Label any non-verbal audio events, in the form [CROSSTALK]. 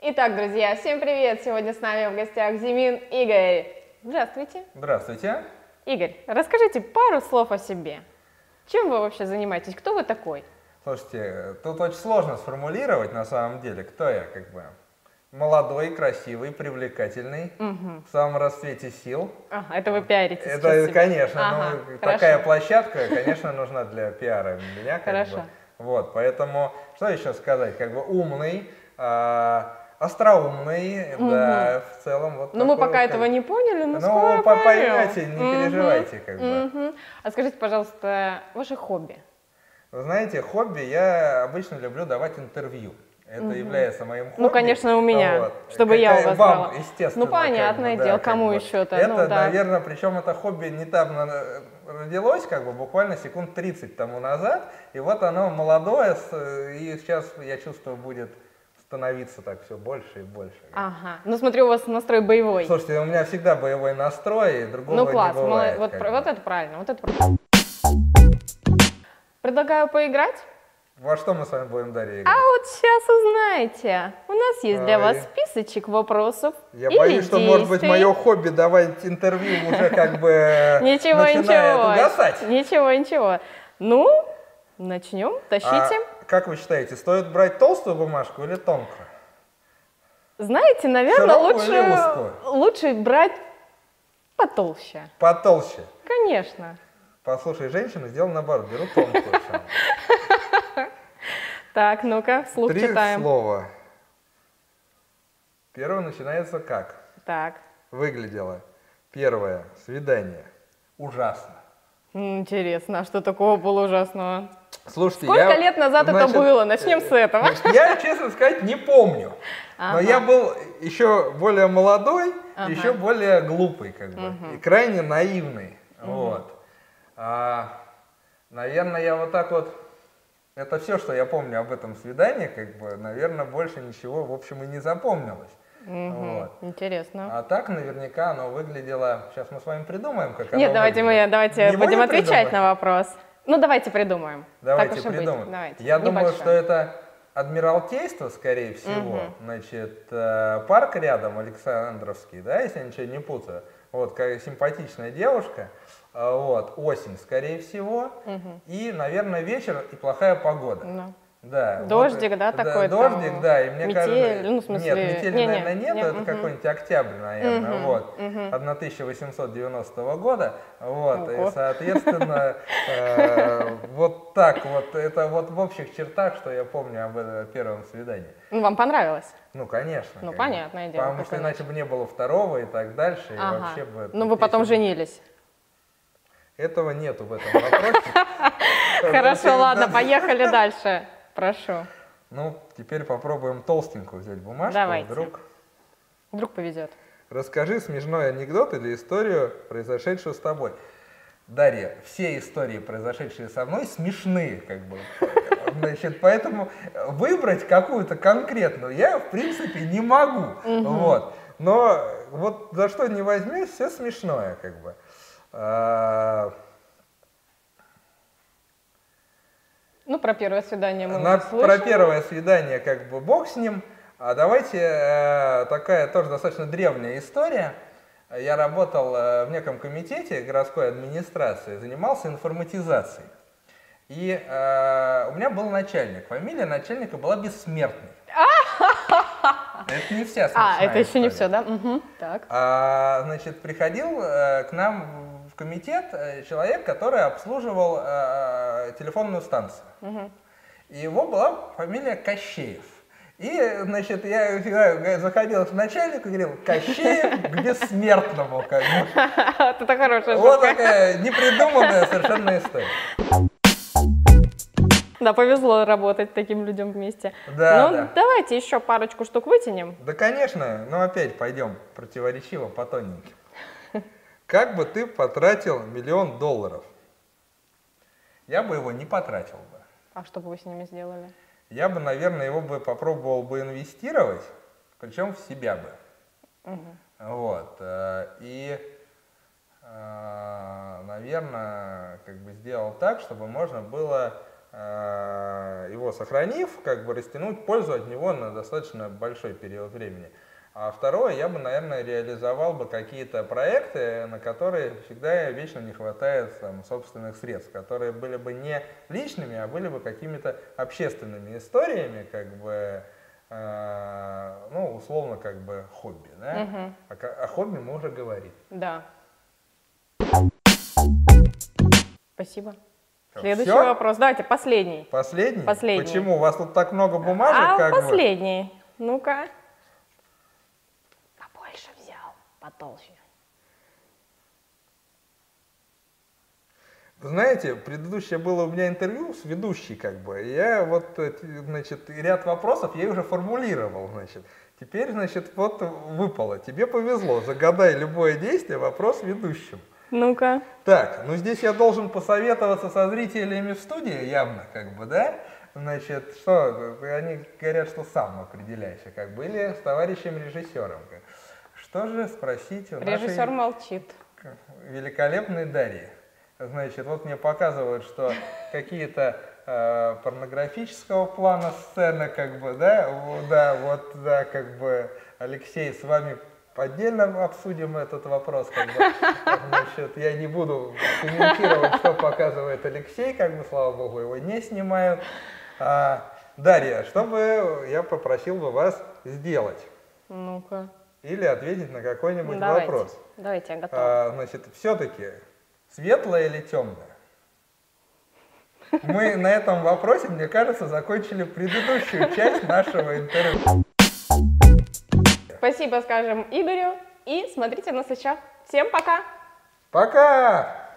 Итак, друзья, всем привет! Сегодня с нами в гостях Зимин Игорь. Здравствуйте. Здравствуйте. Игорь, расскажите пару слов о себе. Чем вы вообще занимаетесь? Кто вы такой? Слушайте, тут очень сложно сформулировать на самом деле, кто я, как бы. Молодой, красивый, привлекательный, Мгм. в самом расцвете сил. А, это вы пиарите Это, себя. конечно, Ага, ну, хорошо. такая площадка, конечно, нужна для пиара меня. Как Хорошо. Бы. Вот, поэтому, что еще сказать, как бы умный, а, остроумный, да, в целом вот Ну, мы пока вот, этого как- не поняли, но Ну, скоро вы поймете, не Мгм. переживайте, как бы. Мгм. А скажите, пожалуйста, ваше хобби? Вы знаете, хобби я обычно люблю давать интервью. Это является моим хобби. Ну, конечно, у меня, Вот. чтобы я у Какая- вас вам, брала. естественно. Ну, понятное как бы, дело, кому бы. еще-то, Это, ну, да. наверное, причем это хобби недавно э, родилось, как бы буквально секунд 30 тому назад. И вот оно молодое, с- и сейчас, я чувствую, будет становиться так все больше и больше. Ага. Ну, смотрю, у вас настрой боевой. Слушайте, у меня всегда боевой настрой, и другого ну, класс. не бывает. Вот, как про- бы. вот это правильно, вот это правильно. Предлагаю поиграть. Во что мы с вами будем, Дарья А вот сейчас узнаете. У нас есть для Ай. вас списочек вопросов Я или боюсь, что, может быть, действий. мое хобби давать интервью уже как бы [LAUGHS] Ничего, ничего. угасать. Ничего, ничего. Ну, начнем. Тащите. А как вы считаете, стоит брать толстую бумажку или тонкую? Знаете, наверное, лучше, лучше брать потолще. Потолще. Конечно. Послушай, женщины сделал наоборот, беру тонкую. [LAUGHS] Так, ну-ка, вслух Три читаем. слова. Первое начинается как? Так. Выглядело. Первое. Свидание. Ужасно. Интересно, а что такого было ужасного? Слушайте, Сколько я, лет назад значит, это было? Начнем с этого. Значит, я, честно сказать, не помню. Но Ага. я был еще более молодой, Ага. еще более глупый, как бы, и крайне наивный. Вот. А, наверное, я вот так вот. Это все, что я помню об этом свидании, как бы, наверное, больше ничего, в общем, и не запомнилось. Мгм, Вот. Интересно. А так, наверняка, оно выглядело. Сейчас мы с вами придумаем, как оно Нет, давайте мы выглядело. давайте Не будем отвечать придумывать? на вопрос. Ну, давайте придумаем. Давайте так уж придумаем. Давайте. Я думаю, Небольшое. что это Адмиралтейство, скорее всего. Мгм. Значит, э, парк рядом, Александровский, да, если я ничего не путаю. Вот, какая симпатичная девушка. А, Вот, осень, скорее всего. Мгм. И, наверное, вечер и плохая погода. Ну. Да. Дождик, вот, да, такой Дождик, там, да, и мне метель, кажется... ну, в смысле, Нет, метели, не-не, наверное, нет, не, это мгм. какой-нибудь октябрь, наверное, Мгм, вот. мгм. 1890 года, вот, Ого. и, соответственно, [LAUGHS] э, вот так вот, это вот в общих чертах, что я помню об этом первом свидании. Ну, вам понравилось? Ну, конечно. Ну, понятное дело, Потому что иначе. бы не было второго и так дальше, и вообще бы... Ну, вы потом женились. Этого нету в этом вопросе. [LAUGHS] Хорошо, ладно, Да. поехали дальше. Прошу. Ну, теперь попробуем толстенькую взять бумажку. Давайте. Вдруг Вдруг повезет. Расскажи смешной анекдот или историю, произошедшую с тобой. Дарья, все истории, произошедшие со мной, смешные, как бы. Значит, поэтому выбрать какую-то конкретную я, в принципе, не могу. Вот. Но вот за что не возьмешь, все смешное, как бы. А, Ну, про первое свидание мы На- уже про слышали. первое свидание, как бы, бог с ним. А давайте э, такая тоже достаточно древняя история. Я работал э, в неком комитете городской администрации, занимался информатизацией. И э, у меня был начальник. Фамилия начальника была Бессмертный. Это не вся А, это еще не все, да? Мгм. Так. А, значит, приходил э, к нам в комитет э, человек, который обслуживал э, телефонную станцию. Мгм. И его была фамилия Кощеев. И, значит, я всегда заходил к начальнику и говорил, Кощеев к бессмертному. Как бы. [LAUGHS] Это хорошая Вот такая непридуманная совершенно история. Да, повезло работать таким людям вместе. Да, ну, да. давайте еще парочку штук вытянем. Да, конечно, но опять пойдем противоречиво по тоненьким. Как бы ты потратил миллион долларов? Я бы его не потратил бы. А что бы вы с ними сделали? Я бы, наверное, его бы попробовал бы инвестировать, причем в себя бы. Мгм. Вот. э, И э, наверное, как бы сделал так, чтобы можно было его сохранив, как бы растянуть пользу от него на достаточно большой период времени. А второе, я бы, наверное, реализовал бы какие-то проекты, на которые всегда вечно не хватает там, собственных средств, которые были бы не личными, а были бы какими-то общественными историями, как бы, э, ну, условно, как бы хобби. Да? Мгм. О, ко- о хобби мы уже говорили. Да. Спасибо. Следующий Всё? вопрос. Давайте, последний. Последний? Последний. Почему? У вас тут так много бумажек, а как бы? последний. Ну-ка. Побольше взял, потолще. Знаете, предыдущее было у меня интервью с ведущей, как бы. Я вот, значит, ряд вопросов я уже формулировал, значит. Теперь, значит, вот выпало. Тебе повезло. Загадай любое действие, вопрос ведущим. Ну-ка. Так, ну здесь я должен посоветоваться со зрителями в студии, явно, как бы, да? Значит, что, они говорят, что сам определяйся, как бы, или с товарищем режиссером. Что же спросить у нашей Режиссер молчит. великолепной Дарьи? Значит, вот мне показывают, что какие-то э, порнографического плана сцены, как бы, да, да, вот, да, как бы, Алексей, с вами отдельно обсудим этот вопрос, как бы, значит, я не буду комментировать, что показывает Алексей, как бы, слава богу, его не снимают. А, Дарья, что бы я попросил бы вас сделать? Ну-ка. Или ответить на какой-нибудь давайте. вопрос. Давайте, я готова. А, значит, все-таки светлое или темное? Мы на этом вопросе, мне кажется, закончили предыдущую часть нашего интервью. Спасибо, скажем, Игорю. И смотрите нас еще. Всем пока! Пока!